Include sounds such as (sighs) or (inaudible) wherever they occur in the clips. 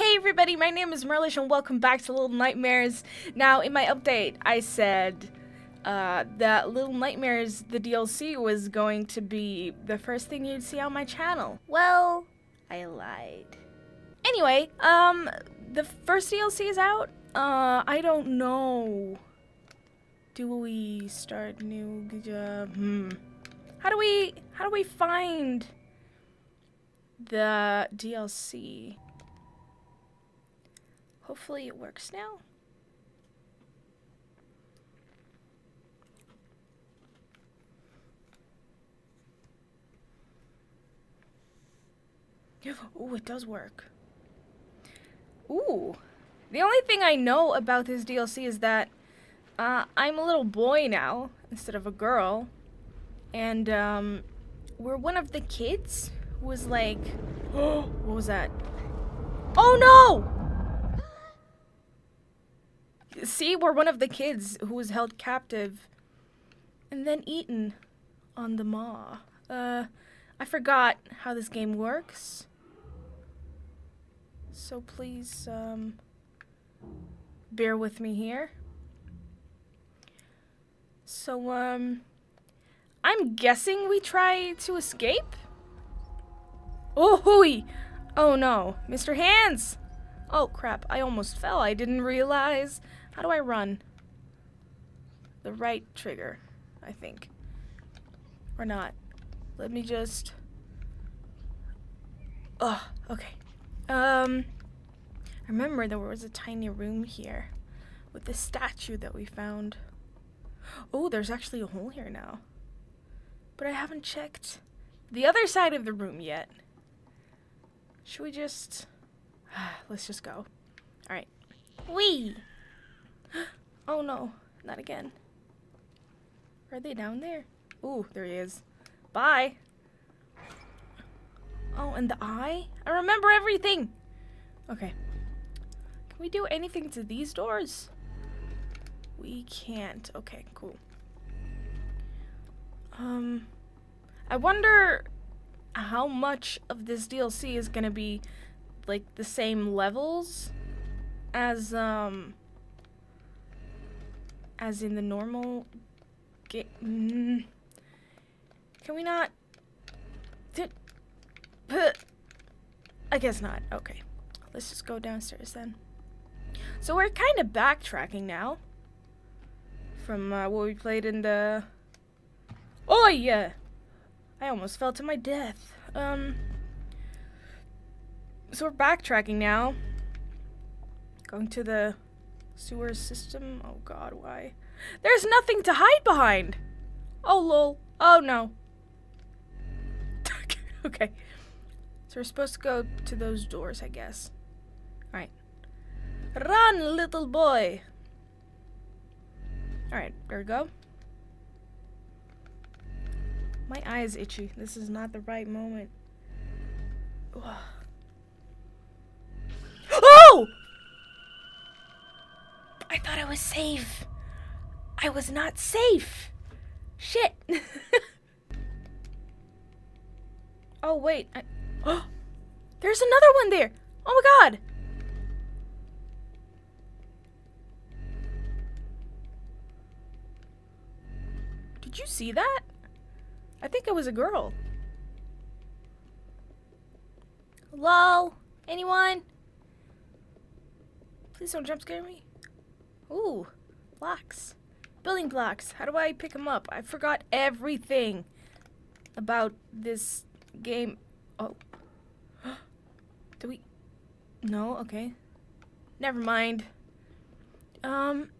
Hey everybody, my name is Merlish and welcome back to Little Nightmares. Now, in my update, I said uh, that Little Nightmares, the DLC, was going to be the first thing you'd see on my channel. Well, I lied. Anyway, um, the first DLC is out. Uh, I don't know. Do we start new? Uh, hmm. How do we? How do we find the DLC? Hopefully it works now. Oh, it does work. Ooh. The only thing I know about this DLC is that uh, I'm a little boy now instead of a girl. And um, we're one of the kids who was like, (gasps) what was that? Oh no! See, we're one of the kids who was held captive and then eaten on the maw. Uh, I forgot how this game works. So please, um, bear with me here. So, um, I'm guessing we try to escape? Oh, hooey! Oh no, Mr. Hands! Oh crap, I almost fell. I didn't realize. How do I run? The right trigger, I think. Or not. Let me just... Oh, okay. Um, I remember there was a tiny room here with the statue that we found. Oh, there's actually a hole here now. But I haven't checked the other side of the room yet. Should we just... (sighs) Let's just go. Alright. Wee! (gasps) oh no, not again. Are they down there? Ooh, there he is. Bye. Oh, and the eye? I remember everything! Okay. Can we do anything to these doors? We can't. Okay, cool. Um, I wonder how much of this DLC is gonna be like the same levels as um as in the normal game. Mm. Can we not? I guess not. Okay. Let's just go downstairs then. So we're kind of backtracking now. From uh, what we played in the... Oh, yeah! I almost fell to my death. Um... So we're backtracking now. Going to the sewer system. Oh god, why? There's nothing to hide behind! Oh lol. Oh no. (laughs) okay. So we're supposed to go to those doors, I guess. Alright. Run, little boy! Alright, there we go. My eye is itchy. This is not the right moment. Oh! I thought I was safe. I was not safe. Shit. (laughs) oh, wait. I Oh, (gasps) there's another one there. Oh my god. Did you see that? I think it was a girl. Hello? Anyone? Please don't jump scare me. Ooh, blocks. Building blocks. How do I pick them up? I forgot everything about this game. Oh. (gasps) Do we... No? Okay. Never mind. Um...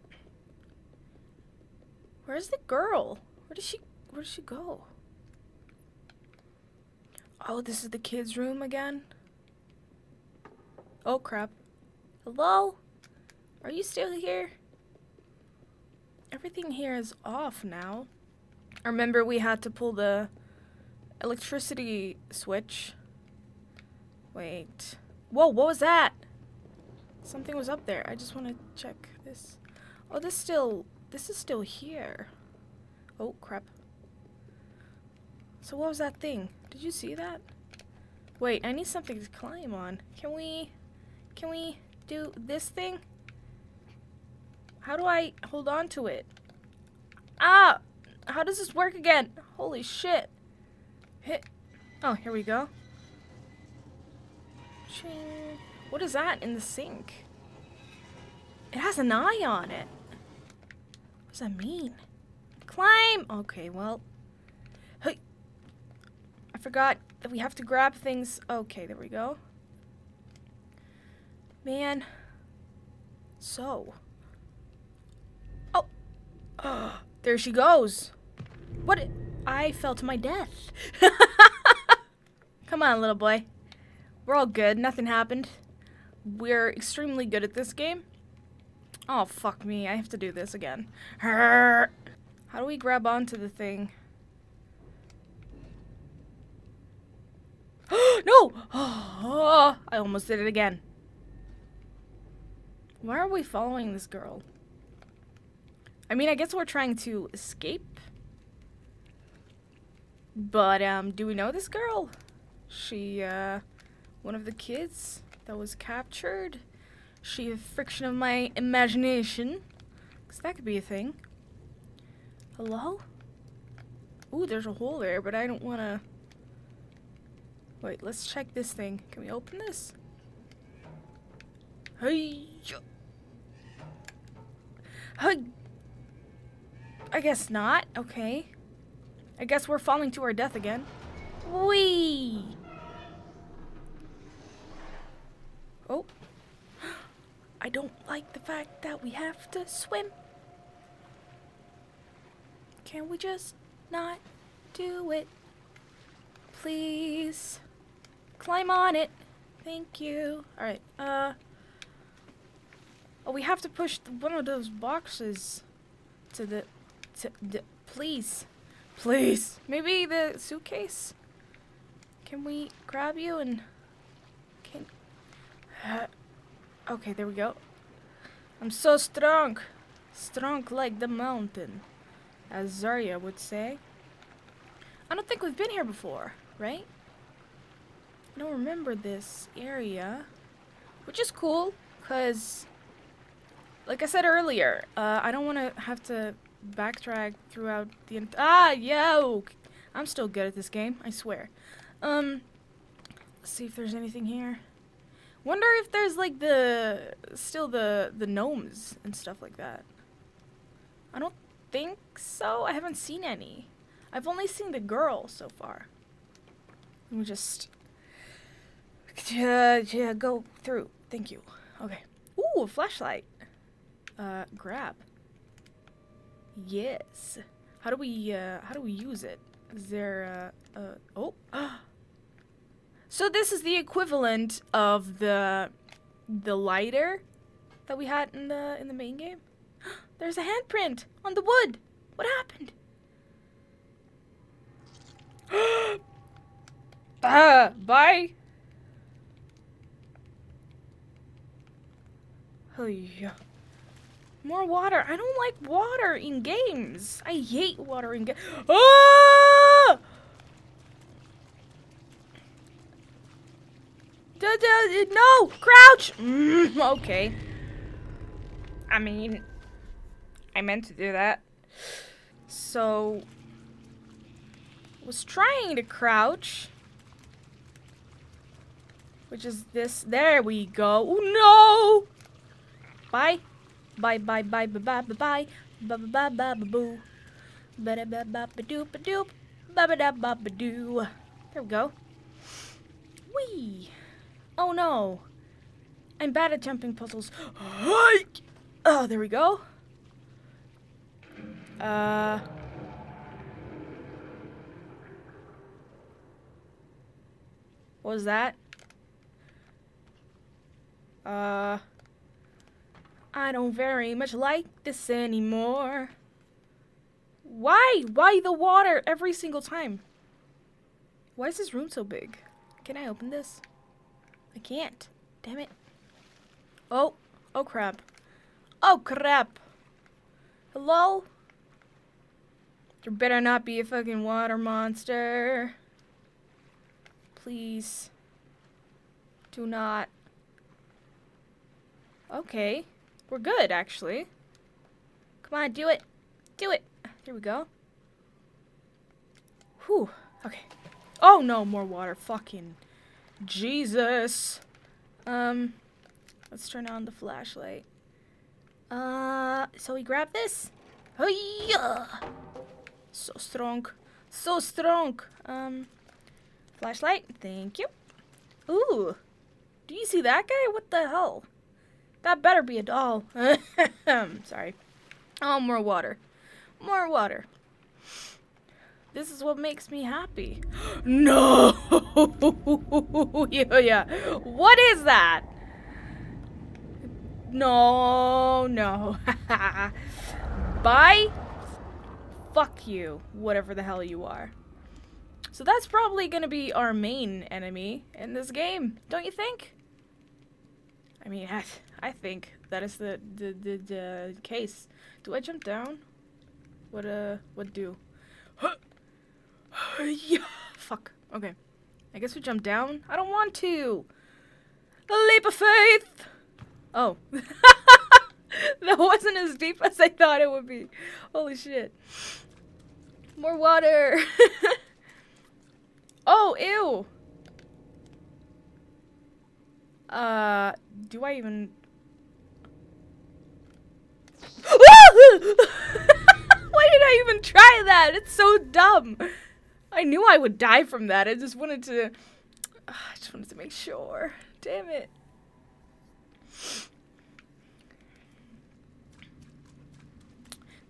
Where's the girl? Where does she... Where does she go? Oh, this is the kids' room again? Oh, crap. Hello? Are you still here? Everything here is off now. I remember we had to pull the electricity switch. Wait. Whoa, what was that? Something was up there. I just want to check this. Oh, this still, this is still here. Oh, crap. So what was that thing? Did you see that? Wait, I need something to climb on. Can we, Can we do this thing? How do I hold on to it? Ah! How does this work again? Holy shit. Hit. Oh, here we go. Ching. What is that in the sink? It has an eye on it. What does that mean? Climb! Okay, well. Hey! I forgot that we have to grab things. Okay, there we go. Man. So. (gasps) There she goes. What? I fell to my death. (laughs) Come on, little boy. We're all good. Nothing happened. We're extremely good at this game. Oh, fuck me. I have to do this again. (laughs) How do we grab onto the thing? (gasps) no! (gasps) I almost did it again. Why are we following this girl? I mean, I guess we're trying to escape. But, um, do we know this girl? She, uh, one of the kids that was captured? She a friction of my imagination? Because that could be a thing. Hello? Ooh, there's a hole there, but I don't want to... Wait, let's check this thing. Can we open this? Hey! Hey! I guess not. Okay. I guess we're falling to our death again. Whee! Oh. (gasps) I don't like the fact that we have to swim. Can we just not do it? Please. Climb on it. Thank you. Alright, uh... Oh, we have to push one of those boxes to the... Please. Please. Maybe the suitcase? Can we grab you and... Can... Uh, okay, there we go. I'm so strong. Strong like the mountain. As Zarya would say. I don't think we've been here before, right? I don't remember this area. Which is cool, because... Like I said earlier, uh, I don't want to have to backtrack throughout the ah yo! I'm still good at this game I swear. Um let's see if there's anything here. Wonder if there's like the still the the gnomes and stuff like that. I don't think so. I haven't seen any. I've only seen the girl so far. Let me just uh, yeah, go through. Thank you. Okay. Ooh a flashlight. Uh grab Yes. How do we, uh, how do we use it? Is there, uh, uh, oh. (gasps) so this is the equivalent of the, the lighter that we had in the, in the main game? (gasps) There's a handprint on the wood. What happened? (gasps) Ah, bye. Oh yeah. More water. I don't like water in games. I hate water in games. Ah! No! Crouch! Mm, okay. I mean, I meant to do that. So, was trying to crouch. Which is this. There we go. Oh, no! Bye. Bye bye bye bye bye bye bye bye bye bye bye boo. Ba da ba ba ba doo ba doo. Ba ba da ba ba doo. There we go. Wee. Oh no. I'm bad at jumping puzzles. Hike! Oh, there we go. Uh. What was that? Uh. I don't very much like this anymore. Why? Why the water every single time? Why is this room so big? Can I open this? I can't. Damn it. Oh. Oh crap. Oh crap. Hello? There better not be a fucking water monster. Please. Do not. Okay. We're good, actually. Come on, do it. Do it. Here we go. Whew. Okay. Oh, no, more water. Fucking Jesus. Um, let's turn on the flashlight. Uh, so we grab this. Oh, yeah. So strong. So strong. Um, flashlight. Thank you. Ooh. Do you see that guy? What the hell? That better be a doll. (laughs) Sorry. Oh, more water. More water. This is what makes me happy. (gasps) no! (laughs) yeah, yeah. What is that? No, no. (laughs) Bye. Fuck you, whatever the hell you are. So that's probably gonna be our main enemy in this game, don't you think? I mean, I, think that is the, the, the, the case. Do I jump down? What, uh, what do? (gasps) yeah, fuck. Okay. I guess we jump down. I don't want to. A leap of faith. Oh. (laughs) that wasn't as deep as I thought it would be. Holy shit. More water. (laughs) oh, ew. Uh, do I even... (laughs) Why did I even try that? It's so dumb. I knew I would die from that. I just wanted to... (sighs) I just wanted to make sure. Damn it.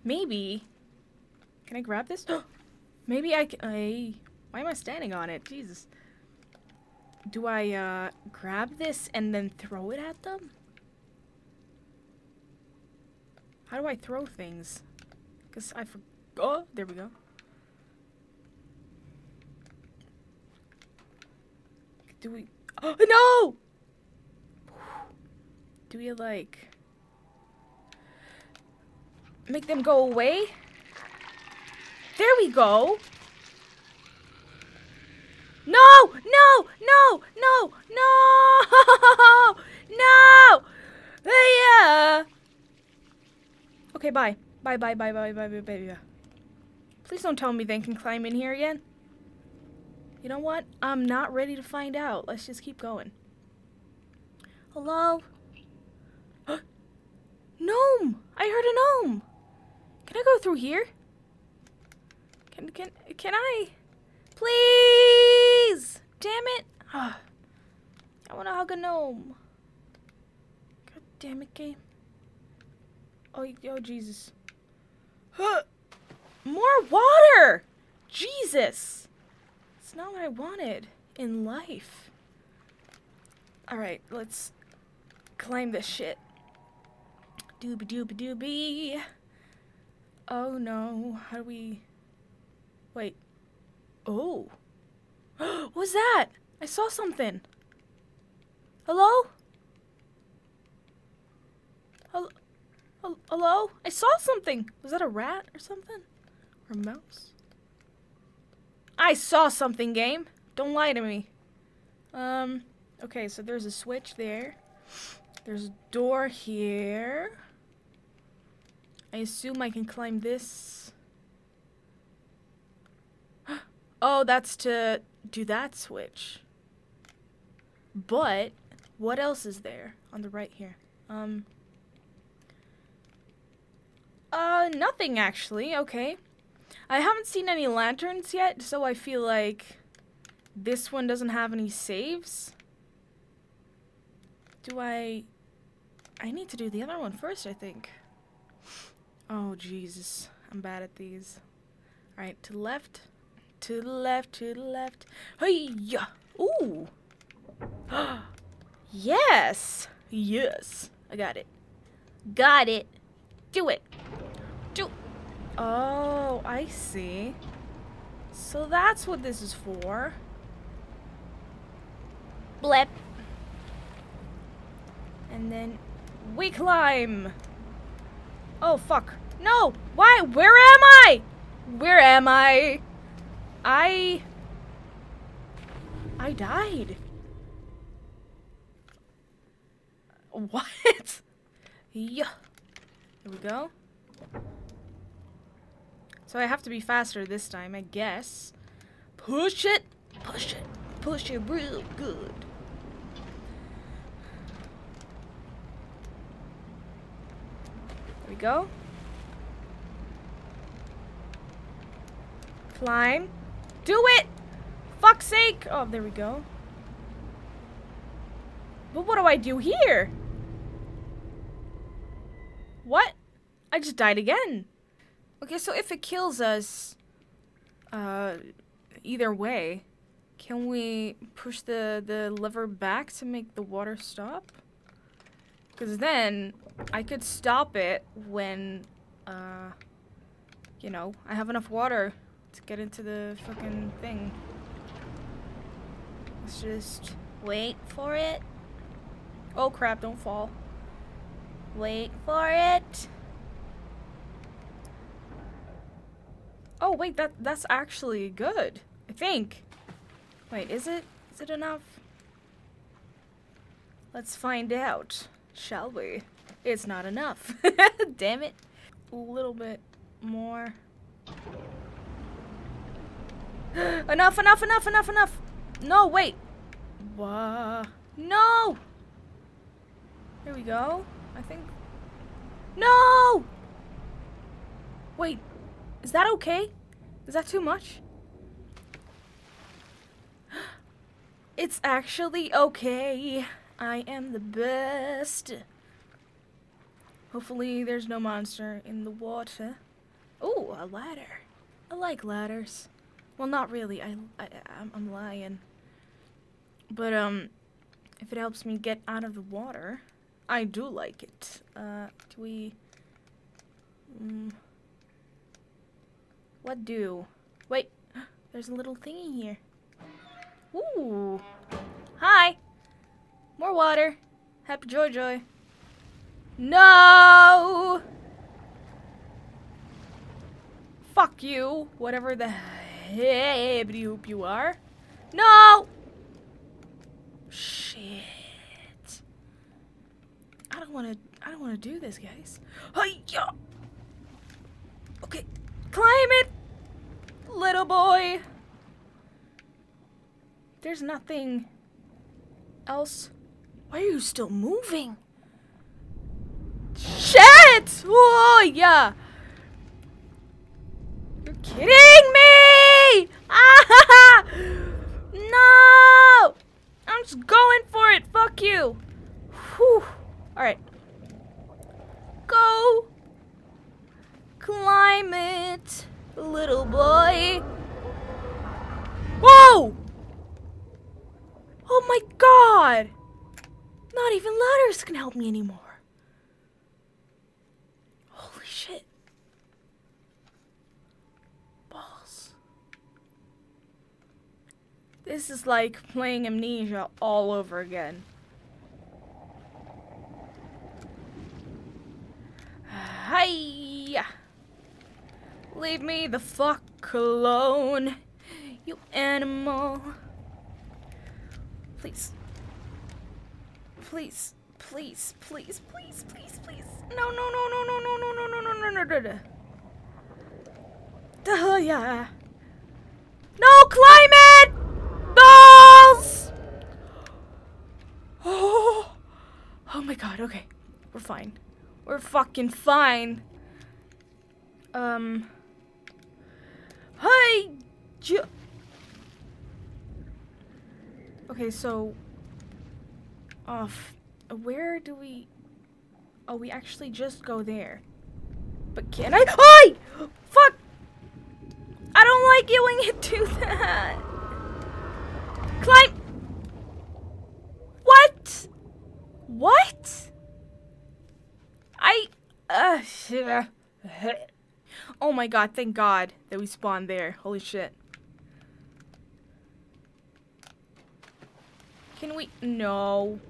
Maybe... Can I grab this? (gasps) Maybe I can... I, why am I standing on it? Jesus. Do I, uh, grab this and then throw it at them? How do I throw things? Because I forgot. Oh, there we go. Do we... Oh, (gasps) no! Do we, like... Make them go away? There we go! No! No! No! No! No! (laughs) No! Yeah! Okay, bye. Bye, bye, bye, bye, bye, bye, bye, bye. Please don't tell me they can climb in here again. You know what? I'm not ready to find out. Let's just keep going. Hello? (gasps) gnome! I heard a gnome! Can I go through here? Can, can, can I? Please! Damn it! (sighs) I want to hug a gnome. God damn it, game. Oh, oh Jesus. More water! Jesus! It's not what I wanted in life. Alright, let's climb this shit. Doobie doobie doobie. Oh no, how do we... Wait. Oh. (gasps) what was that? I saw something. Hello? Hello? I saw something. Was that a rat or something? Or a mouse? I saw something, game. Don't lie to me. Um, okay, so there's a switch there. There's a door here. I assume I can climb this. (gasps) oh, that's to do that switch. But, what else is there on the right here? Um, uh, nothing actually, okay. I haven't seen any lanterns yet, so I feel like this one doesn't have any saves. Do I... I need to do the other one first, I think. Oh, Jesus. I'm bad at these. Alright, to the left. To the left, to the left. Hey, yeah. Ooh. (gasps) yes. Yes. I got it. Got it. Do it. Do. Oh, I see. So that's what this is for. Blip. And then we climb. Oh, fuck. No! Why? Where am I? Where am I? I... I died. What? (laughs) Yeah. There we go. So I have to be faster this time, I guess. Push it! Push it! Push it real good. There we go. Climb. Do it! Fuck's sake! Oh, there we go. But what do I do here? What? I just died again. Okay, so if it kills us, uh, either way, can we push the, the lever back to make the water stop? Because then I could stop it when, uh, you know, I have enough water to get into the fucking thing. Let's just wait for it. Oh crap, don't fall. Wait for it. Oh wait, that that's actually good. I think. Wait, is it? Is it enough? Let's find out, shall we? It's not enough. (laughs) Damn it. A little bit more. (gasps) enough, enough, enough, enough, enough. No, wait. No! Here we go. I think. No! Wait, is that okay? Is that too much? (gasps) It's actually okay. I am the best. Hopefully there's no monster in the water. Oh, a ladder. I like ladders. Well, not really. I, I I'm, I'm lying. But um, if it helps me get out of the water, I do like it. Uh, do we? Um, what do? Wait, (gasps) there's a little thingy here. Ooh. Hi. More water. Happy joy joy. No! Fuck you, whatever the heck you are. No! Shit. I don't want to. I don't want to do this, guys. Hi-ya! Okay, climb it, little boy. There's nothing else. Why are you still moving? Shit! Oh yeah. You're kidding me! Ah! No! I'm just going for it. Fuck you. Whew. Alright. Go! Climb it, little boy. Whoa! Oh my god! Not even ladders can help me anymore. Holy shit. Balls. This like playing Amnesia all over again. Hiya! Leave me the fuck alone, you animal. Please. Please, please, please, please, please, please. No, no, no, no, no, no, no, no, no, no, no, no, no, no. Duh, yeah. No, climb it! Balls! Oh, oh my god, okay. We're fine. We're fucking fine. Um. Hey! Okay, so. Off. Where do we. Oh, we actually just go there. But can I? Hi! Fuck! I don't like it when you (laughs) do that. Climb! What? What? I. Uh, oh my god, thank god that we spawned there. Holy shit. Can we? No.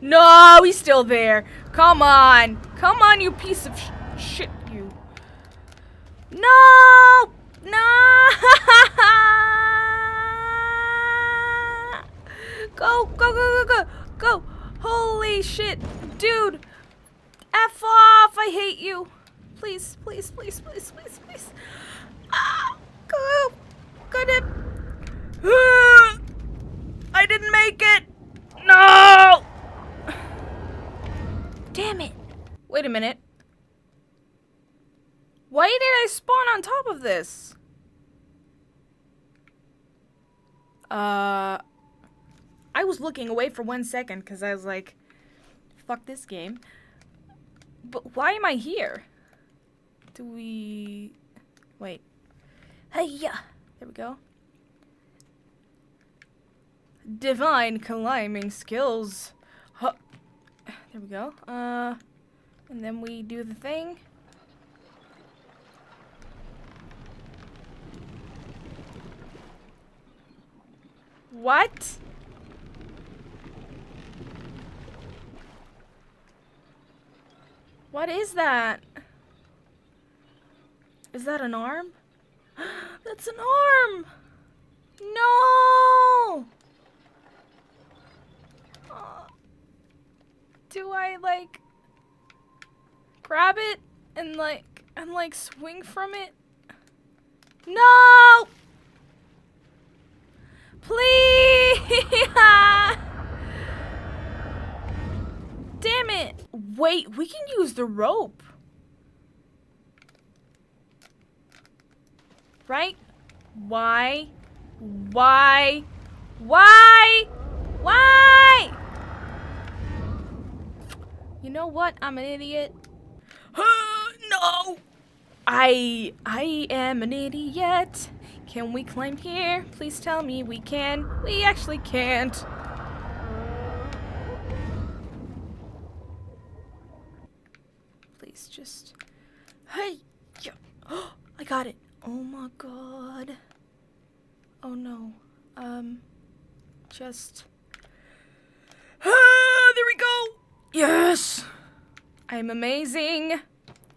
No, he's still there. Come on. Come on, you piece of sh shit, you. No! No! (laughs) go, go, go, go, go, go. Holy shit. Dude. F off! I hate you. Please, please, please, please, please, please. Ah, go, got it. (gasps) I didn't make it. No! Damn it. Wait a minute. Why did I spawn on top of this? Uh, I was looking away for one second because I was like, fuck this game. But why am I here? Do we... Wait. Hey, yeah. There we go. Divine climbing skills. Huh. There we go. Uh, and then we do the thing. What? What is that? Is that an arm? (gasps) That's an arm! No! Uh, do I like grab it and like and like swing from it? No! Please! (laughs) Damn it! Wait, we can use the rope. Right? Why? Why? Why? Why? You know what? I'm an idiot. (gasps) no! I I am an idiot. Can we climb here? Please tell me we can. We actually can't. Please just... Hey! (gasps) I got it. Oh my god. Oh no. Um, just... Ah, there we go! Yes! I'm amazing.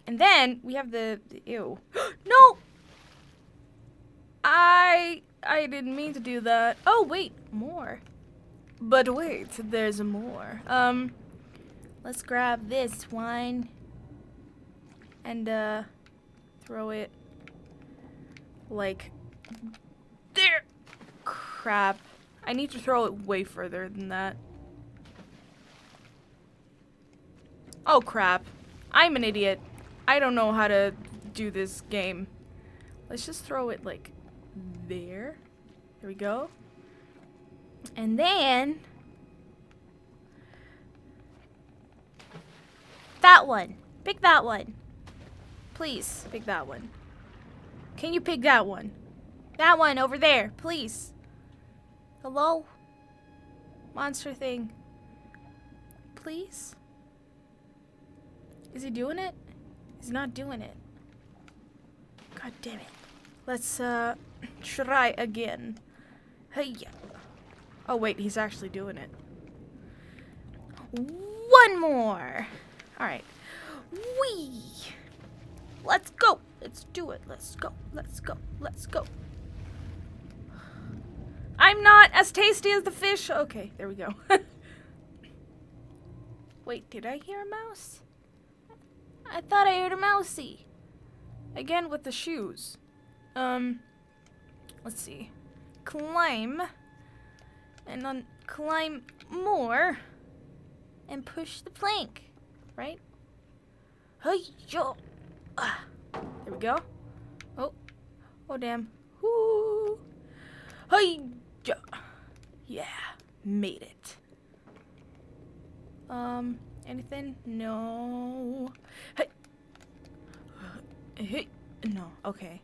And then we have the, the ew. (gasps) no! I I didn't mean to do that. Oh wait, more. But wait, there's more. Um let's grab this one and uh throw it like there. Crap. I need to throw it way further than that. Oh crap. I'm an idiot. I don't know how to do this game. Let's just throw it like there. There we go. And then that one. Pick that one. Please, pick that one. Can you pick that one? That one over there, please. Hello? Monster thing. Please? Is he doing it? He's not doing it. God damn it. Let's, uh, try again. Hey. Oh, wait, he's actually doing it. One more. All right. Wee. Let's go. Let's do it. Let's go. Let's go. Let's go. I'm not as tasty as the fish. Okay, there we go. (laughs) Wait, did I hear a mouse? I thought I heard a mousey. Again with the shoes. Um, let's see. Climb. And then climb more. And push the plank. Right? Hey, yo. Ah, there we go. Oh. Oh, damn. Whoo. Hey. Yeah. Made it. Um, anything? No. Hey. Hey. No. Okay.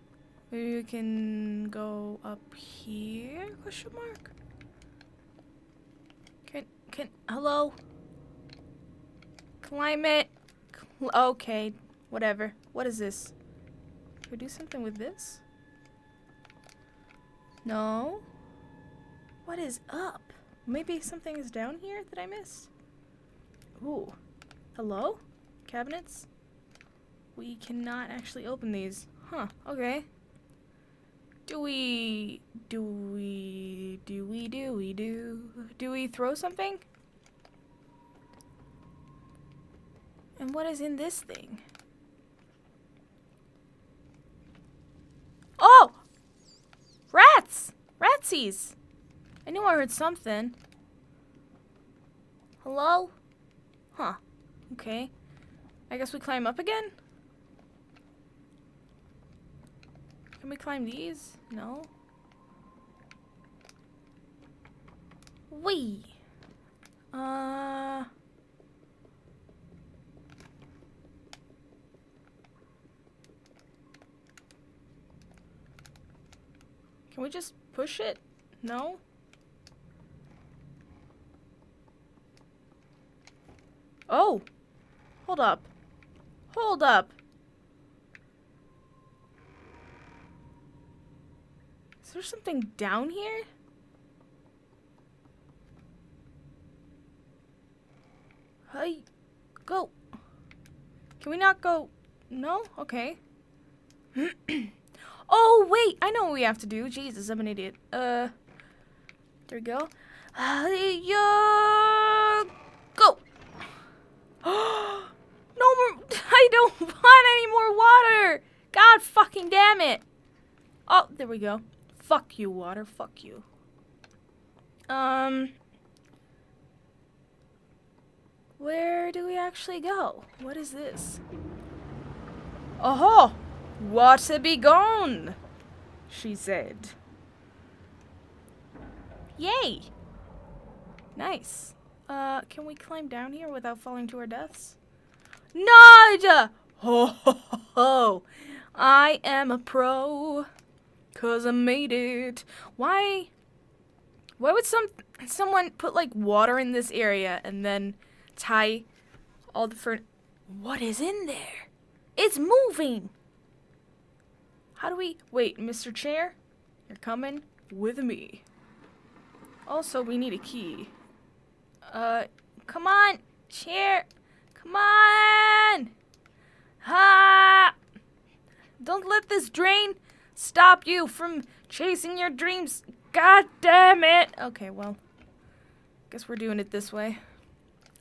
Maybe we can go up here? Question mark. Can can hello? Climate. Cl okay, whatever. What is this? We do something with this? No. What is up? Maybe something is down here that I missed? Ooh. Hello? Cabinets? We cannot actually open these. Huh, okay. Do we, do we, do we, do we, do, do we throw something? And what is in this thing? Oh! Rats! Ratsies! I knew I heard something. Hello? Huh. Okay. I guess we climb up again? Can we climb these? No? Wee! Uh... Can we just push it? No? Oh! Hold up. Hold up. Is there something down here? Hey, go. Can we not go? No? Okay. (clears throat) oh, wait. I know what we have to do. Jesus, I'm an idiot. Uh, there we go. Uh, go. (gasps) no more. (laughs) I don't (laughs) want any more water. God fucking damn it. Oh, there we go. Fuck you, water. Fuck you. Um. Where do we actually go? What is this? Oh, water be gone, she said. Yay! Nice. Uh, can we climb down here without falling to our deaths? Nod! Ho ho ho! I am a pro, cause I made it. Why? Why would some someone put like water in this area and then tie all the furn. What is in there? It's moving. How do we wait, Mr. Chair? You're coming with me. Also, we need a key. Uh, come on, chair. Come on. Ha! Don't let this drain stop you from chasing your dreams. God damn it. Okay, well, guess we're doing it this way.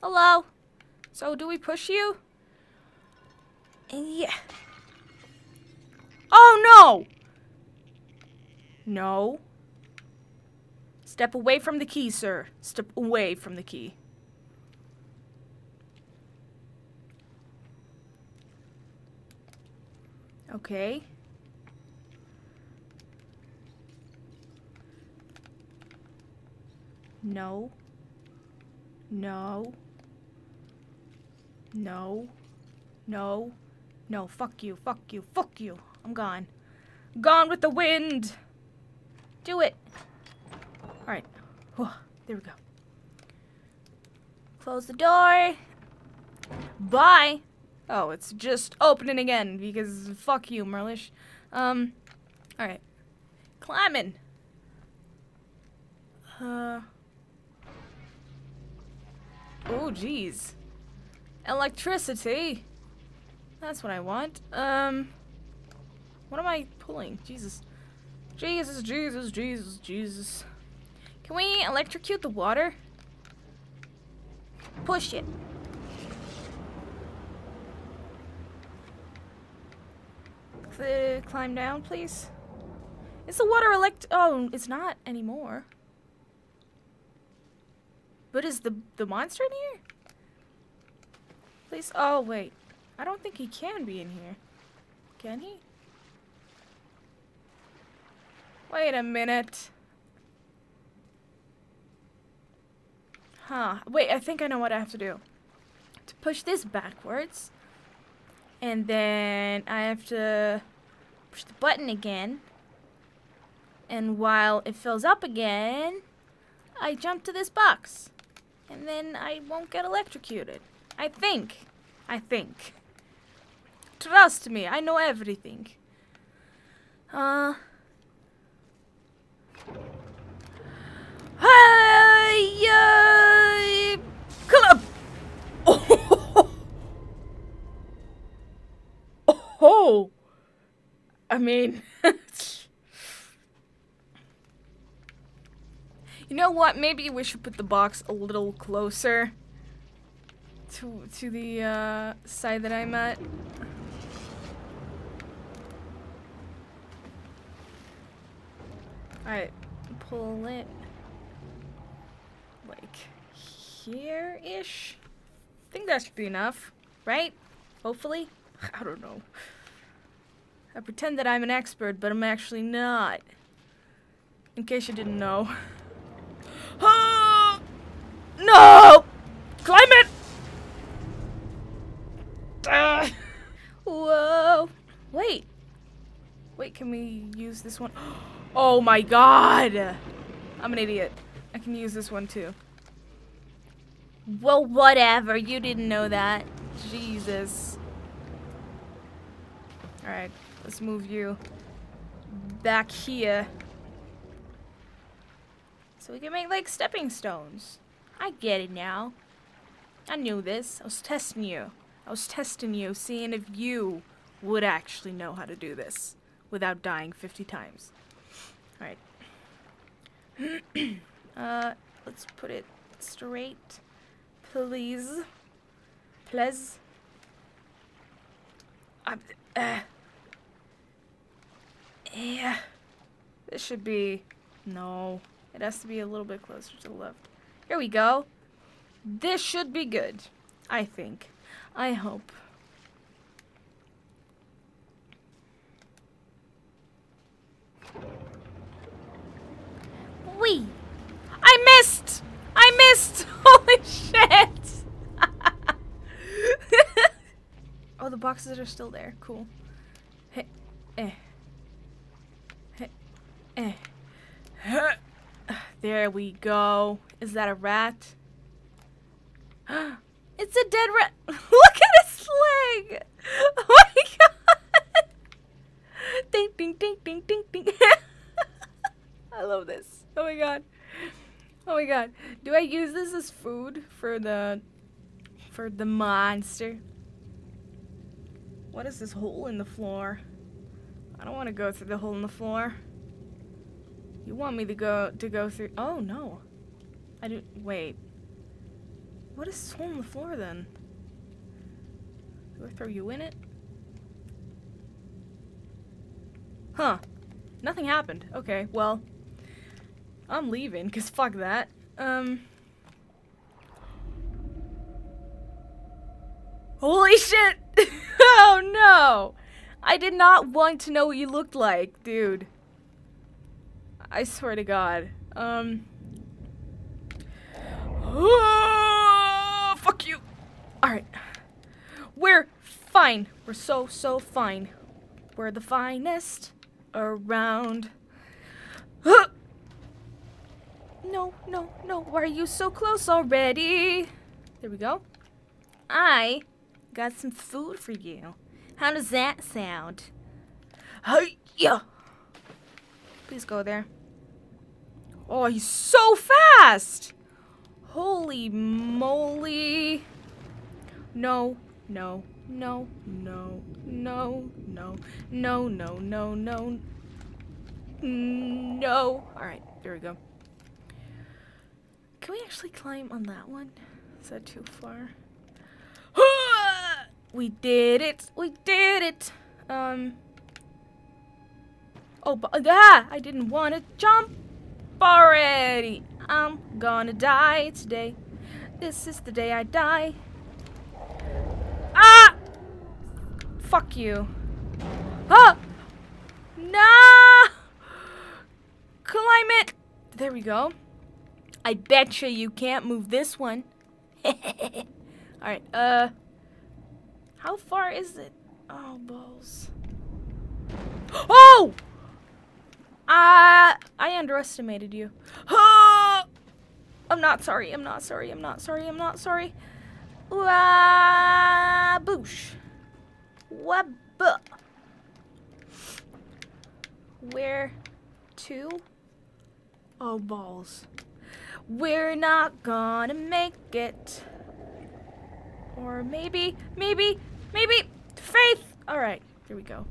Hello. So, do we push you? Yeah. Oh, no! No. Step away from the key, sir. Step away from the key. Okay. No. No. No. No. No, fuck you, fuck you, fuck you. I'm gone. Gone with the wind! Do it! Alright. There we go. Close the door. Bye! Oh, it's just opening again because fuck you, Merlish. Um, alright. Climbing! Uh. Oh, jeez. Electricity. That's what I want. Um, what am I pulling? Jesus. Jesus, Jesus, Jesus, Jesus. Can we electrocute the water? Push it. Cl climb down, please. Is the water elect- oh, it's not anymore. But is the, the monster in here? Please. Oh, wait. I don't think he can be in here. Can he? Wait a minute. Huh. Wait, I think I know what I have to do. To push this backwards. And then I have to push the button again. And while it fills up again, I jump to this box. And then I won't get electrocuted. I think. I think. Trust me, I know everything. Uh. Hey, club. Oh. (laughs) oh. I mean. (laughs) you know what? Maybe we should put the box a little closer to to the uh, side that I'm at. Alright, pull it here-ish. I think that should be enough, right? Hopefully? (laughs) I don't know. I pretend that I'm an expert, but I'm actually not. In case you didn't know. Ah! (gasps) (gasps) no! Climb it! Ah! (laughs) Whoa. Wait. Wait, can we use this one? (gasps) Oh my god! I'm an idiot. I can use this one too. Well, whatever. You didn't know that. Jesus. Alright, let's move you back here. So we can make like stepping stones. I get it now. I knew this. I was testing you. I was testing you, seeing if you would actually know how to do this without dying 50 times. Alright. (clears throat) uh, let's put it straight. Please. Please. Uh, uh. Yeah. This should be... No. It has to be a little bit closer to the left. Here we go. This should be good. I think. I hope. Wee! I missed! I missed! Holy shit! oh, the boxes are still there. Cool. Hey, eh. Hey, eh. There we go. Is that a rat? (gasps) it's a dead rat. (laughs) Look at his leg. Oh my (laughs) god. ding, ding, ding, ding, ding, ding. (laughs) I love this. Oh my god. Oh my god. Do I use this as food for the for the monster? What is this hole in the floor? I don't want to go through the hole in the floor. You want me to go to go through Oh no. I do wait. What is this hole in the floor then? Do I throw you in it? Huh. Nothing happened. Okay, well, I'm leaving, because fuck that. Um. Holy shit! Oh no! I did not want to know what you looked like, dude. I swear to God. Um. Oh, (gasps) fuck you! Alright. We're fine. We're so, so fine. We're the finest around. (gasps) No, no, no. Why are you so close already? There we go. I got some food for you. How does that sound? Hey, yeah. Please go there. Oh, he's so fast! Holy moly. No, no, no, no, no, no, no, no, no, no. No. Alright, there we go. Can we actually climb on that one? Is that too far? We did it! We did it! Um. Oh, but, ah! I didn't want to jump already! I'm gonna die today. This is the day I die. Ah! Fuck you. Ah! Nah! Climb it! There we go. I betcha you can't move this one. (laughs) Alright, uh... How far is it? Oh, balls. (gasps) Oh! Uh, I underestimated you. Oh! (gasps) I'm not sorry, I'm not sorry, I'm not sorry, I'm not sorry. Wah, boosh. Wab. Where to? Oh, balls. We're not gonna make it. Or maybe, maybe, maybe, faith. All right, here we go.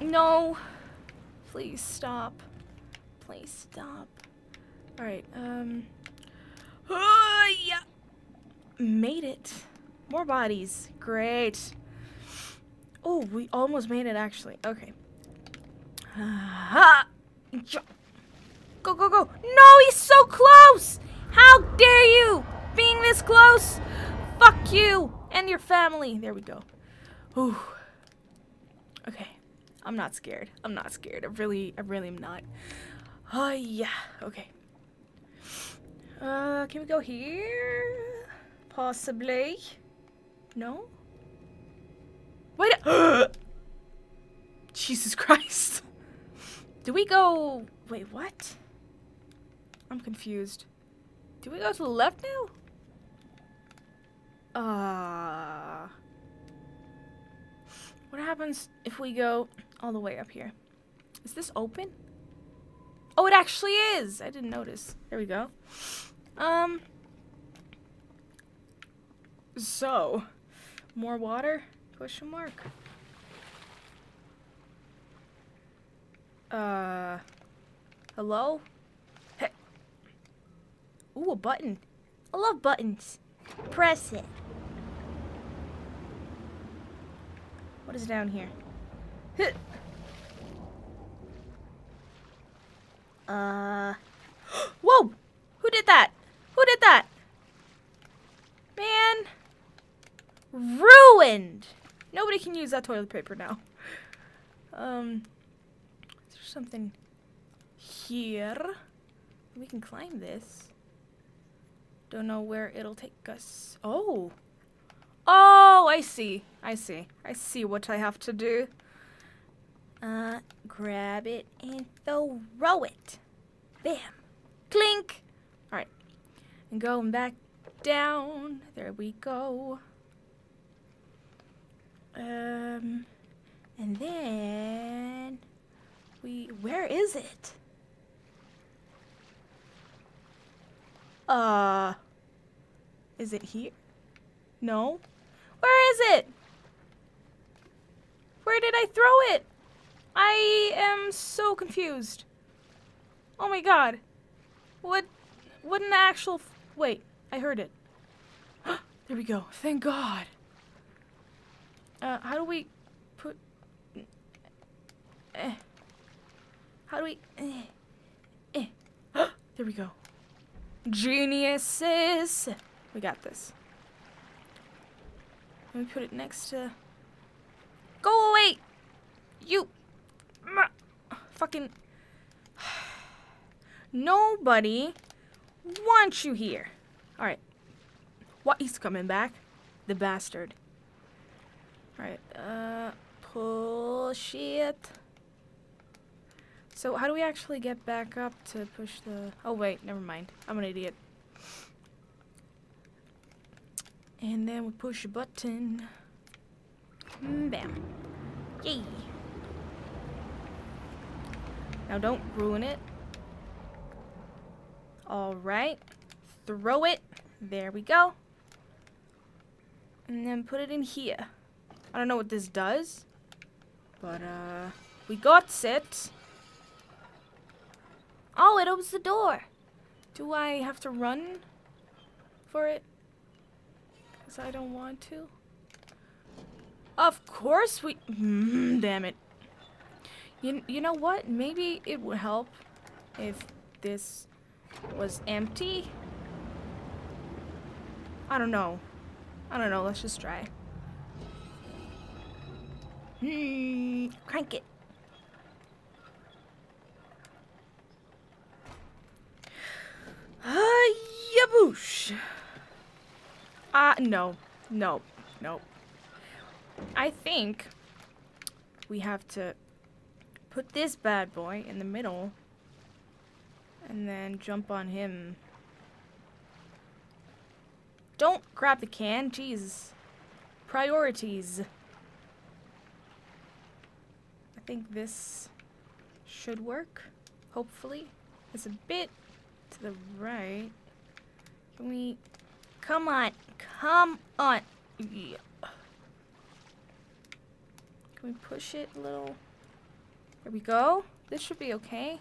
No, please stop. Please stop. All right, um, uh, yeah. made it. More bodies. Great. Oh, we almost made it actually. Okay. Ah, go, go, go. No, he's so close. How dare you being this close? Fuck you and your family. There we go. Ooh. Okay. I'm not scared. I'm not scared. I really, I really am not. Oh, yeah. Okay. Uh, can we go here? Possibly. No? Wait. (gasps) Jesus Christ. Do we go... Wait, what? I'm confused. Do we go to the left now? Uh... What happens if we go all the way up here? Is this open? Oh, it actually is! I didn't notice. There we go. Um... So... More water? Question mark. Uh... Hello? Hey. Ooh, a button. I love buttons. Press it. What is down here? Uh. (gasps) Whoa! Who did that? Who did that? Man. Ruined! Nobody can use that toilet paper now. Um. Is there something here? We can climb this. Don't know where it'll take us. Oh! Oh, I see. I see. I see what I have to do. Uh, grab it and throw it. Bam. Clink. Alright. And going back down. There we go. Um, and then we, where is it? Uh, is it here? No. Where is it? Where did I throw it? I am so confused. Oh my god. What, what an actual, wait, I heard it. (gasps) there we go, thank god. Uh, how do we put, eh. How do we, eh, eh. (gasps) there we go. Geniuses. We got this. Let me put it next to, go away, you fucking... (sighs) Nobody wants you here. Alright. What? He's coming back? The bastard. Alright, uh, push it. So how do we actually get back up to push the... Oh wait, never mind. I'm an idiot. And then we push a button. Mm, bam. Yay. Now don't ruin it. Alright. Throw it. There we go. And then put it in here. I don't know what this does. But, uh, we got it. Oh, it opens the door. Do I have to run for it? Because I don't want to. Of course we... Mm, damn it. You, you know what? Maybe it would help if this was empty. I don't know. I don't know. Let's just try. Hmm. Crank it. Ah, yaboosh. Ah, uh, no. No. No. I think we have to put this bad boy in the middle and then jump on him. Don't grab the can, jeez. Priorities. I think this should work, hopefully. It's a bit to the right. Can we... Come on, come on. Yeah. Can we push it a little? There we go. This should be okay.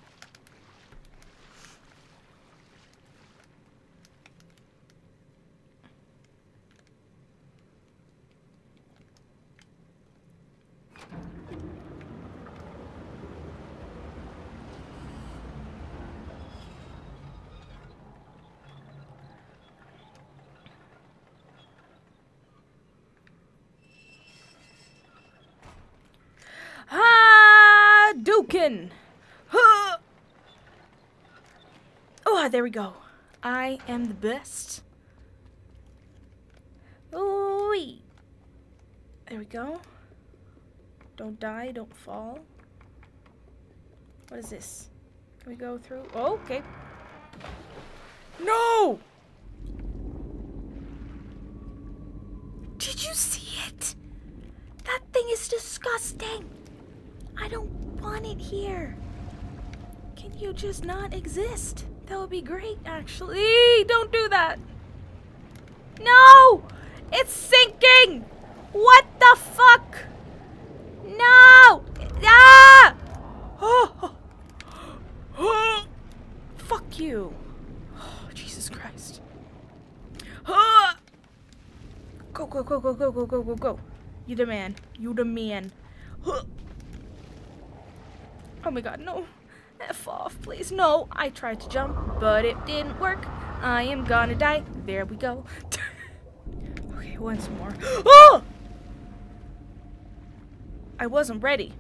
In. Huh. (gasps) Oh, there we go. I am the best. Ooh. There we go. Don't die, don't fall. What is this? Can we go through? Oh, okay. No! Did you see it? That thing is disgusting. I don't want it here. Can you just not exist? That would be great, actually. Don't do that. No! It's sinking! What the fuck? No! Ah! Oh! (gasps) oh. Fuck you. Oh, (sighs) Jesus Christ. Ah! Go, go, go, go, go, go, go, go, go. You the man. You the man. Oh my god, no. F off, please. No, I tried to jump, but it didn't work. I am gonna die. There we go. okay, once more. Oh! I wasn't ready.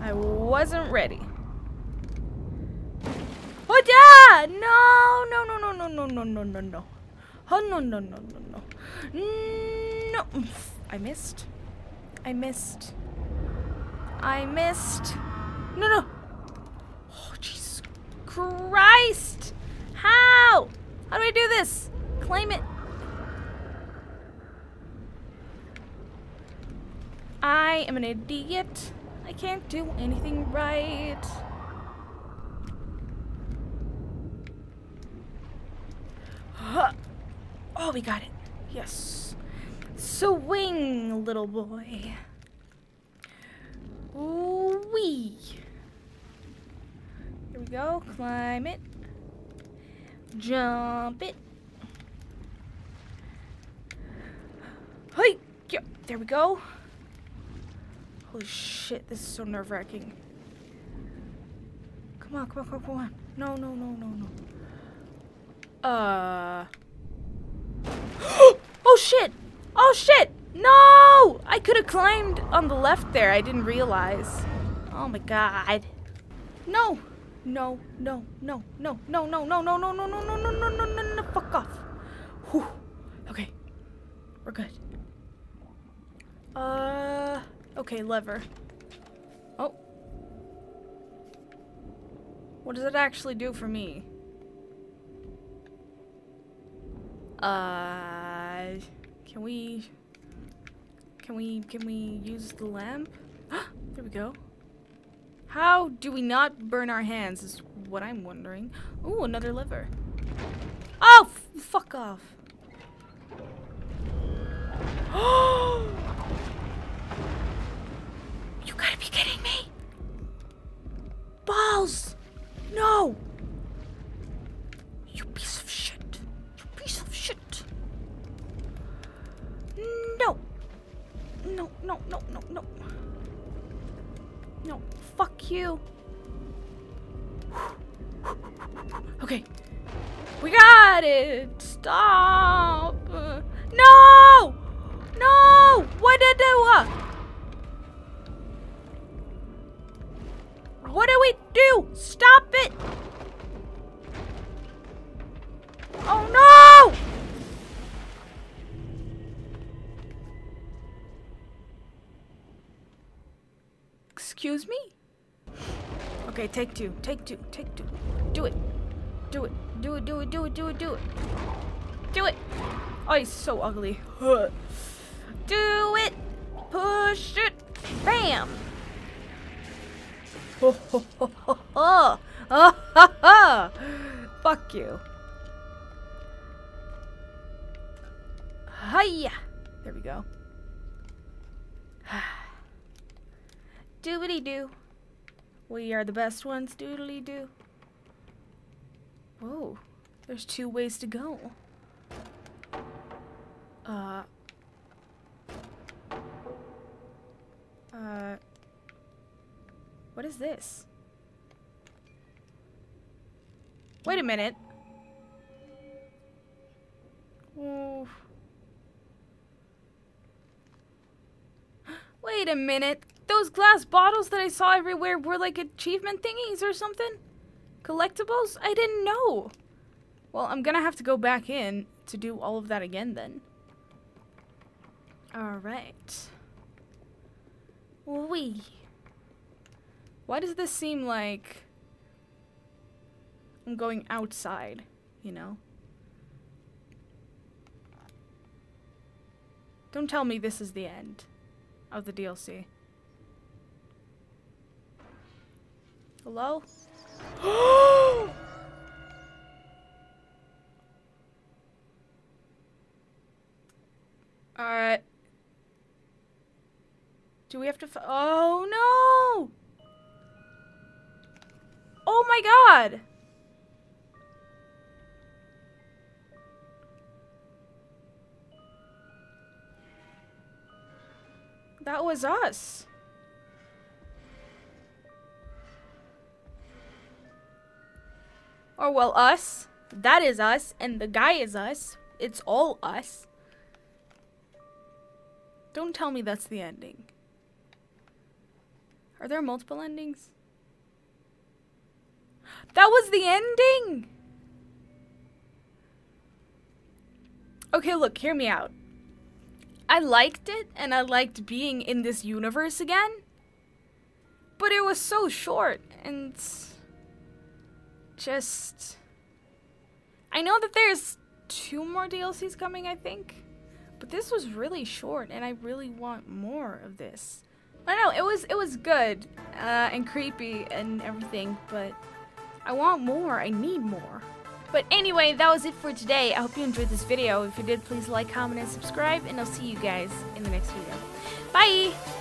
I wasn't ready. Oh yeah! No, no, no, no, no, no, no, no, no, no. Oh no, no, no, no, no. No. I missed. I missed. I missed. No, no. Oh, Jesus Christ. How? How do I do this? Claim it. I am an idiot. I can't do anything right. Oh, we got it. Yes. Swing, little boy. Wee. Here we go. Climb it. Jump it. Hey, yeah, there we go. Holy shit, this is so nerve-wracking. Come on, come on, come on, come on. No, no, no, no, no. Uh. (gasps) oh shit! Oh shit! No! I could have climbed on the left there. I didn't realize. Oh my god. No! No, no, no, no, no, no, no, no, no, no, no, no, no, no, no, no, no, fuck off. Whew. Okay. We're good. Uh, okay, lever. Oh. What does it actually do for me? Uh, can we, can we, can we use the lamp? there we go. How do we not burn our hands is what I'm wondering. Ooh, another lever. Oh, fuck off. (gasps) Oh, take two, take two, take two. Do it. Do it. Do it, do it, do it, do it, do it. Do it! Oh, he's so ugly. (sighs) Do it! Push it! Bam! Oh! (laughs) Fuck you. Hiya! There we go. (sighs) Doobity doo. We are the best ones, doodly doo. Whoa, there's two ways to go. Uh. Uh. What is this? Wait a minute. Ooh. (gasps) Wait a minute. Those glass bottles that I saw everywhere were like achievement thingies or something? Collectibles? I didn't know. Well, I'm gonna have to go back in to do all of that again then. Alright. Wee. Why does this seem like I'm going outside, you know? Don't tell me this is the end of the DLC. Hello? (gasps) Alright. Do we have to Oh no! Oh my god! That was us. Or well, us. That is us, and the guy is us. It's all us. Don't tell me that's the ending. Are there multiple endings? That was the ending! Okay, look, hear me out. I liked it, and I liked being in this universe again. But it was so short, and... Just... I know that there's two more DLCs coming, I think. But this was really short, and I really want more of this. I don't know, it was, it was good, uh, and creepy and everything, but I want more, I need more. But anyway, that was it for today. I hope you enjoyed this video. If you did, please like, comment, and subscribe, and I'll see you guys in the next video. Bye!